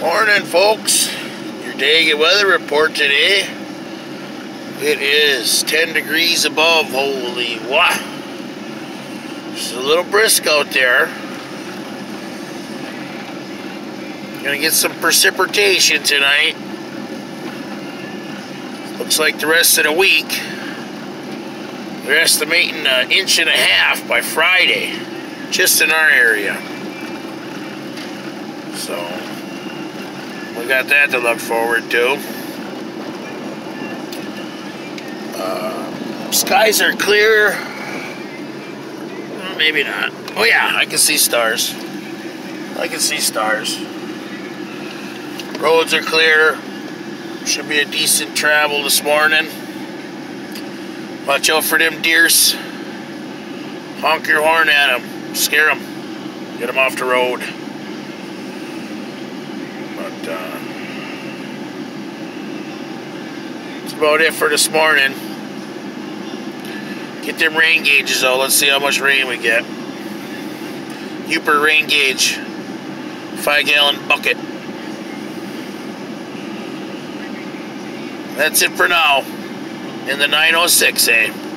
Morning, folks. Your Daggett weather report today. It is 10 degrees above. Holy wow. It's a little brisk out there. Gonna get some precipitation tonight. Looks like the rest of the week. They're estimating an inch and a half by Friday, just in our area. So, got that to look forward to. Uh, skies are clear. Maybe not. Oh yeah, I can see stars. I can see stars. Roads are clear. Should be a decent travel this morning. Watch out for them deers. Honk your horn at them. Scare them. Get them off the road. But, uh, that's about it for this morning. Get them rain gauges out. Let's see how much rain we get. Yooper rain gauge. Five gallon bucket. That's it for now. In the 906, eh?